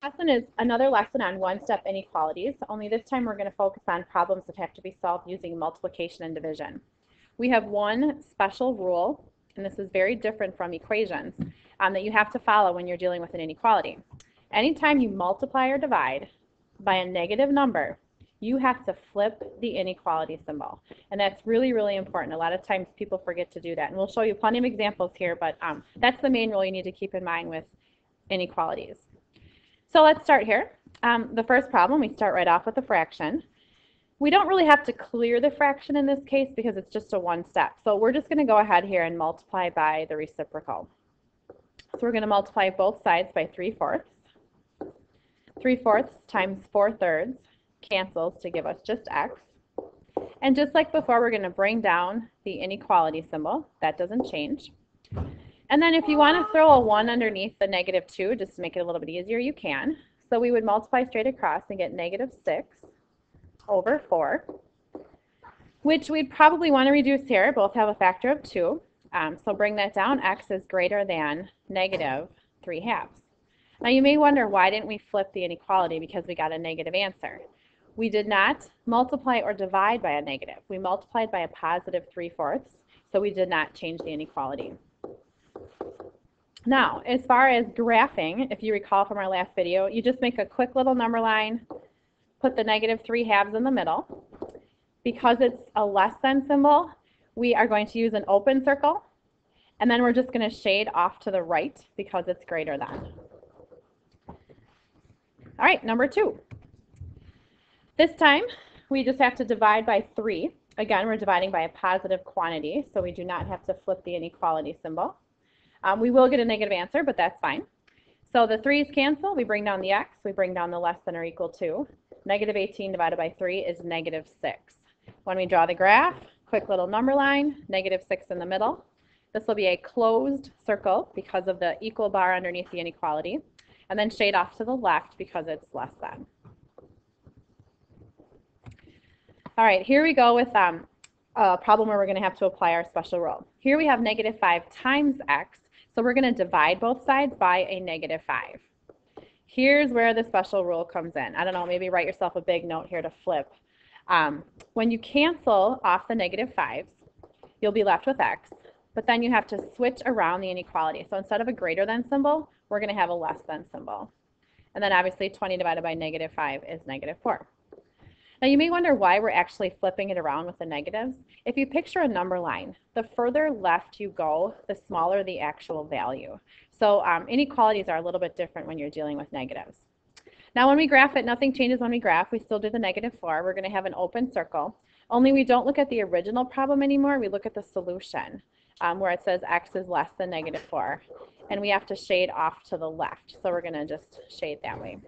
Lesson is another lesson on one-step inequalities, only this time we're going to focus on problems that have to be solved using multiplication and division. We have one special rule, and this is very different from equations, um, that you have to follow when you're dealing with an inequality. Anytime you multiply or divide by a negative number, you have to flip the inequality symbol. And that's really, really important. A lot of times people forget to do that. And we'll show you plenty of examples here, but um, that's the main rule you need to keep in mind with inequalities. So let's start here. Um, the first problem, we start right off with a fraction. We don't really have to clear the fraction in this case because it's just a one step. So we're just going to go ahead here and multiply by the reciprocal. So we're going to multiply both sides by 3 fourths. 3 fourths times 4 thirds cancels to give us just x. And just like before, we're going to bring down the inequality symbol. That doesn't change. And then if you want to throw a 1 underneath the negative 2, just to make it a little bit easier, you can. So we would multiply straight across and get negative 6 over 4, which we'd probably want to reduce here. Both have a factor of 2. Um, so bring that down. x is greater than negative 3 halves. Now you may wonder why didn't we flip the inequality because we got a negative answer. We did not multiply or divide by a negative. We multiplied by a positive 3 fourths, so we did not change the inequality. Now, as far as graphing, if you recall from our last video, you just make a quick little number line, put the negative 3 halves in the middle. Because it's a less than symbol, we are going to use an open circle, and then we're just going to shade off to the right because it's greater than. All right, number two. This time, we just have to divide by 3. Again, we're dividing by a positive quantity, so we do not have to flip the inequality symbol. Um, we will get a negative answer, but that's fine. So the 3's cancel. We bring down the x. We bring down the less than or equal to. Negative 18 divided by 3 is negative 6. When we draw the graph, quick little number line, negative 6 in the middle. This will be a closed circle because of the equal bar underneath the inequality. And then shade off to the left because it's less than. All right, here we go with um, a problem where we're going to have to apply our special rule. Here we have negative 5 times x so we're going to divide both sides by a negative 5. Here's where the special rule comes in. I don't know, maybe write yourself a big note here to flip. Um, when you cancel off the negative 5s, you'll be left with x, but then you have to switch around the inequality. So instead of a greater than symbol, we're going to have a less than symbol. And then obviously 20 divided by negative 5 is negative 4. Now you may wonder why we're actually flipping it around with the negatives. If you picture a number line, the further left you go, the smaller the actual value. So um, inequalities are a little bit different when you're dealing with negatives. Now when we graph it, nothing changes when we graph. We still do the negative 4. We're going to have an open circle. Only we don't look at the original problem anymore. We look at the solution um, where it says x is less than negative 4. And we have to shade off to the left. So we're going to just shade that way.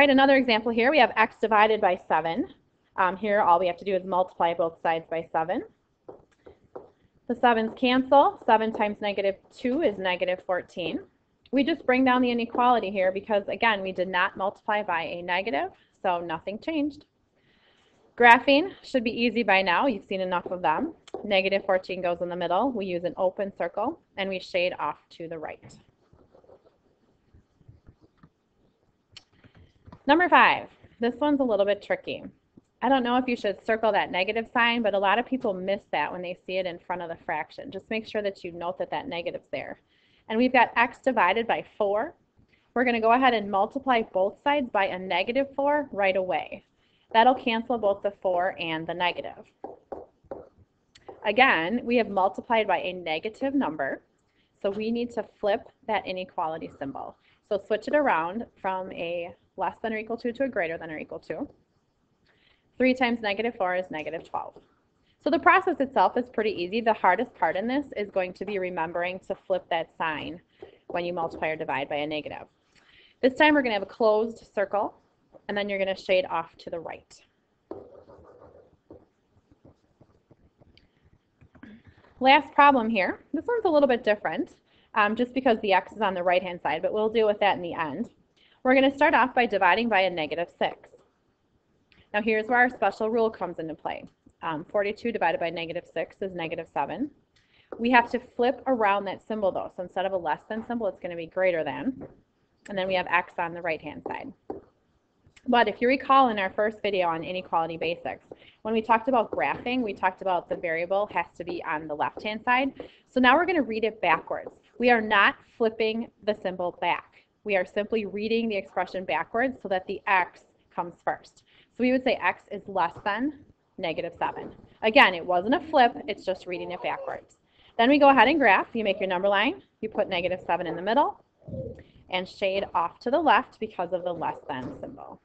Right, another example here, we have x divided by 7. Um, here, all we have to do is multiply both sides by 7. The 7's cancel. 7 times negative 2 is negative 14. We just bring down the inequality here because, again, we did not multiply by a negative, so nothing changed. Graphing should be easy by now. You've seen enough of them. Negative 14 goes in the middle. We use an open circle, and we shade off to the right. Number five, this one's a little bit tricky. I don't know if you should circle that negative sign, but a lot of people miss that when they see it in front of the fraction. Just make sure that you note that that negative's there. And we've got x divided by 4. We're going to go ahead and multiply both sides by a negative 4 right away. That'll cancel both the 4 and the negative. Again, we have multiplied by a negative number, so we need to flip that inequality symbol. So switch it around from a less than or equal to to a greater than or equal to. 3 times negative 4 is negative 12. So the process itself is pretty easy. The hardest part in this is going to be remembering to flip that sign when you multiply or divide by a negative. This time we're going to have a closed circle, and then you're going to shade off to the right. Last problem here. This one's a little bit different, um, just because the x is on the right-hand side, but we'll deal with that in the end. We're going to start off by dividing by a negative 6. Now here's where our special rule comes into play. Um, 42 divided by negative 6 is negative 7. We have to flip around that symbol though. So instead of a less than symbol, it's going to be greater than. And then we have x on the right-hand side. But if you recall in our first video on inequality basics, when we talked about graphing, we talked about the variable has to be on the left-hand side. So now we're going to read it backwards. We are not flipping the symbol back we are simply reading the expression backwards so that the x comes first. So we would say x is less than negative 7. Again, it wasn't a flip, it's just reading it backwards. Then we go ahead and graph. You make your number line, you put negative 7 in the middle, and shade off to the left because of the less than symbol.